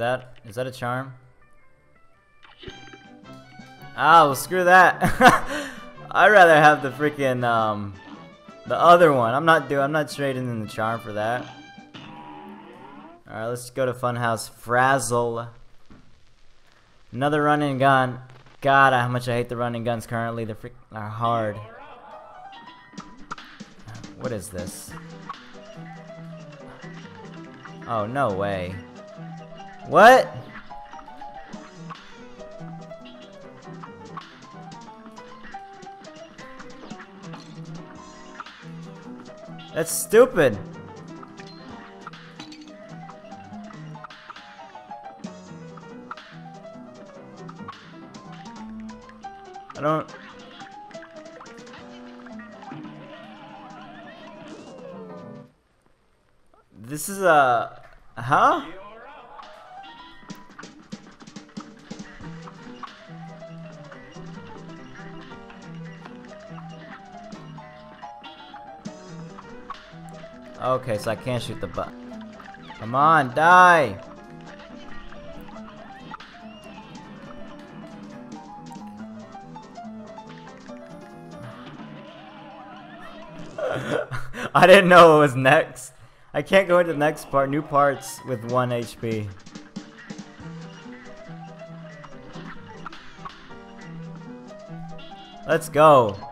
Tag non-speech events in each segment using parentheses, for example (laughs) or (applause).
that is that a charm? Ah, well screw that. (laughs) I'd rather have the freaking um the other one. I'm not doing I'm not trading in the charm for that. Alright, let's go to Funhouse Frazzle. Another running gun. God, how much I hate the running guns currently. They're freak are hard. What is this? Oh, no way. What? That's stupid. I don't... This is a... Huh? Okay, so I can't shoot the butt. Come on, die! (laughs) I didn't know it was next. I can't go into the next part, new parts with 1 HP. Let's go.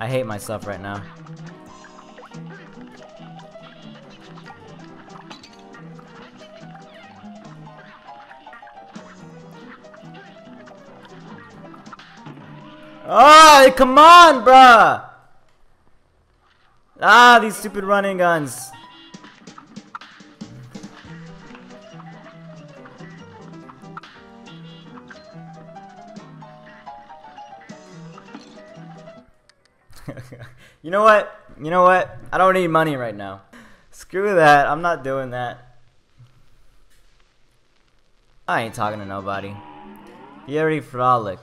I hate myself right now. Oh, come on, bruh! Ah, these stupid running guns. You know what? You know what? I don't need money right now. Screw that. I'm not doing that. I ain't talking to nobody. Fiery Frolic.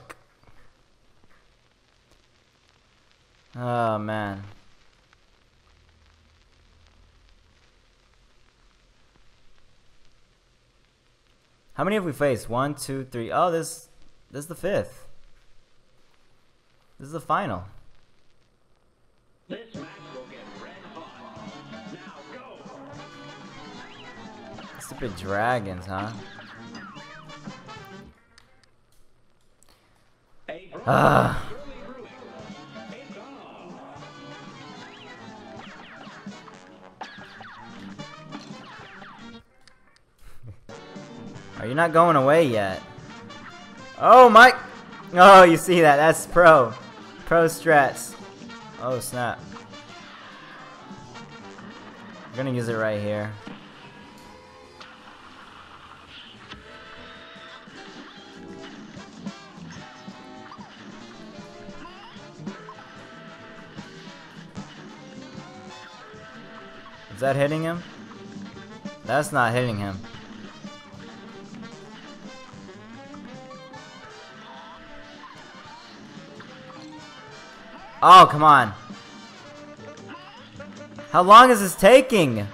Oh, man. How many have we faced? One, two, three. Oh, this, this is the fifth. This is the final. Stupid dragons, huh? Ah. (laughs) Are you not going away yet? Oh my! Oh, you see that? That's pro. Pro strats. Oh snap. I'm gonna use it right here. Is that hitting him? That's not hitting him. Oh, come on. How long is this taking?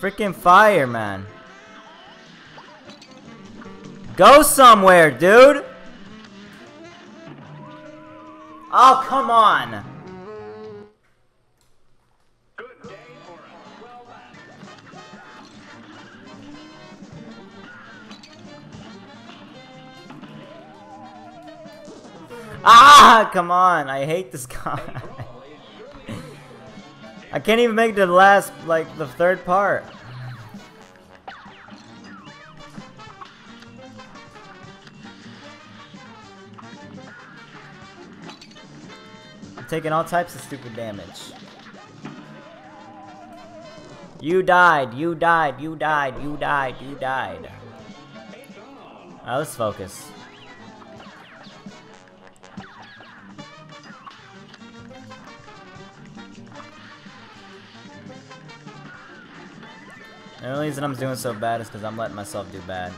Freaking fire, man. Go somewhere, dude! Oh, come on! Ah, come on! I hate this guy. Brawl is surely I can't even make the last, like, the third part. I'm taking all types of stupid damage. You died, you died, you died, you died, you died. Let's focus. The only reason I'm doing so bad is because I'm letting myself do bad.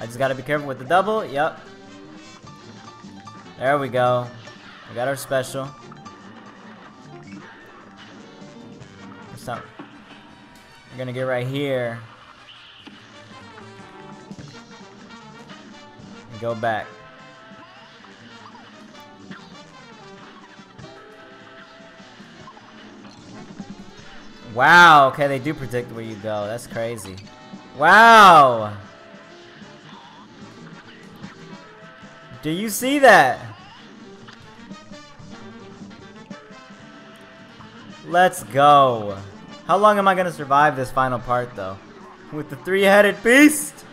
I just gotta be careful with the double. Yep. There we go. We got our special. What's up? We're gonna get right here. Go back. Wow, okay, they do predict where you go. That's crazy. Wow! Do you see that? Let's go. How long am I gonna survive this final part though? (laughs) With the three-headed beast?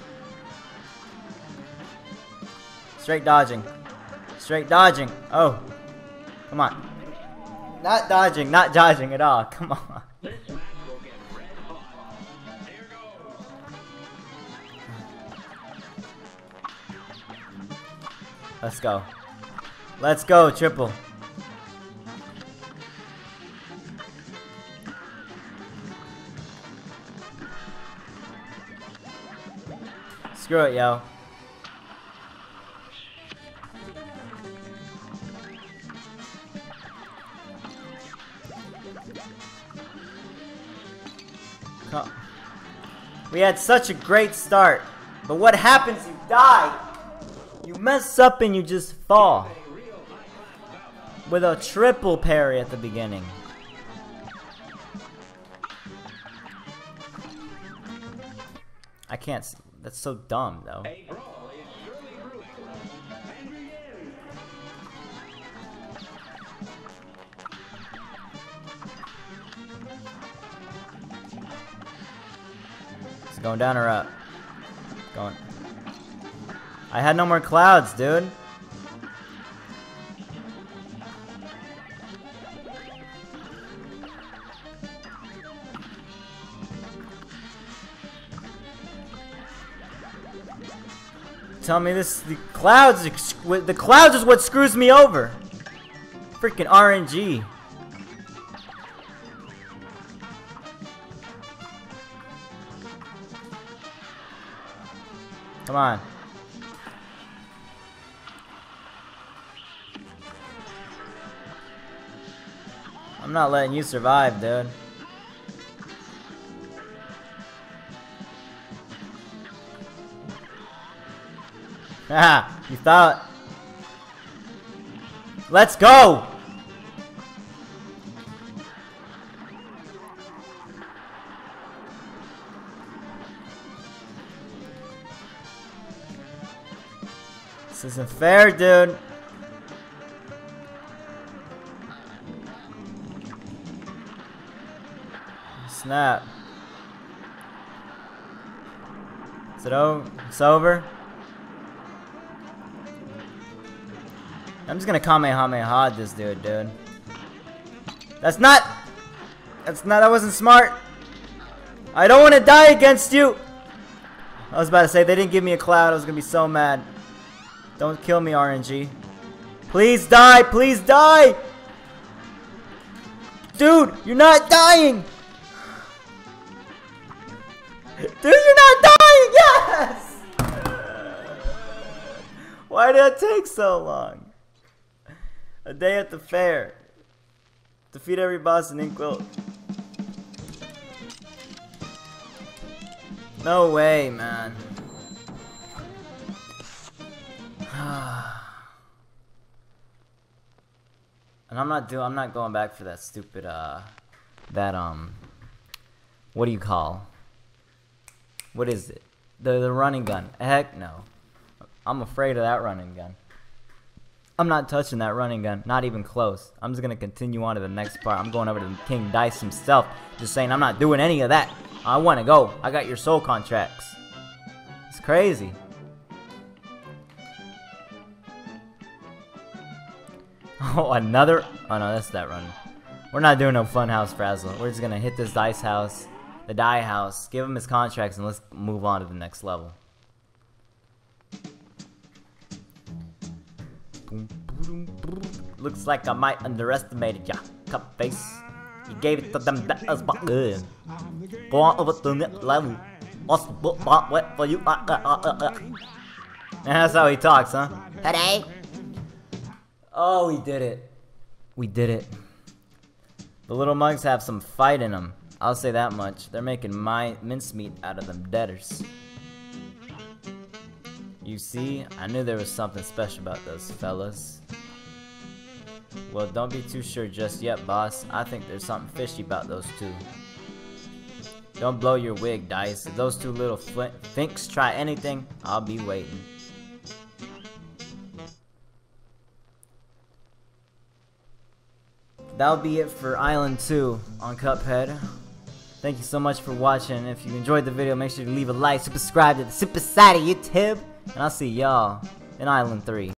Straight dodging. Straight dodging. Oh. Come on. Not dodging, not dodging at all. Come on. Let's go. Let's go, triple. Screw it, yo. We had such a great start, but what happens? You die. You mess up and you just fall. With a triple parry at the beginning. I can't. That's so dumb, though. Going down or up? Going. I had no more clouds, dude. Tell me this, the clouds, the clouds is what screws me over. Freaking RNG. Come on. I'm not letting you survive, dude. Ah, (laughs) you thought. Let's go! Isn't fair, dude. Snap. Is it over? It's over? I'm just gonna Kamehameha this dude, dude. That's not... That's not... That wasn't smart. I don't want to die against you. I was about to say, they didn't give me a cloud. I was gonna be so mad. Don't kill me, RNG. Please die! Please die! Dude, you're not dying! Dude, you're not dying! Yes! Why did it take so long? A day at the fair. Defeat every boss in Inkwell. No way, man. (sighs) and I'm not doing. I'm not going back for that stupid. Uh, that um. What do you call? What is it? The the running gun. Heck no. I'm afraid of that running gun. I'm not touching that running gun. Not even close. I'm just gonna continue on to the next part. I'm going over to King Dice himself. Just saying I'm not doing any of that. I wanna go. I got your soul contracts. It's crazy. (laughs) Another. Oh no, that's that run. We're not doing no funhouse frazzle. We're just gonna hit this dice house, the die house, give him his contracts, and let's move on to the next level. Looks like I might underestimated ya, cup face. You gave it to them that was but good. Go on over to the next level. What for you? Uh, uh, uh, that's how he talks, huh? Today, Oh, we did it. We did it. The little mugs have some fight in them. I'll say that much. They're making my mincemeat out of them deaders. You see, I knew there was something special about those fellas. Well, don't be too sure just yet, boss. I think there's something fishy about those two. Don't blow your wig, Dice. If those two little flint finks try anything, I'll be waiting. That'll be it for Island 2 on Cuphead. Thank you so much for watching. If you enjoyed the video, make sure to leave a like, subscribe to the Super Side of YouTube, and I'll see y'all in Island 3.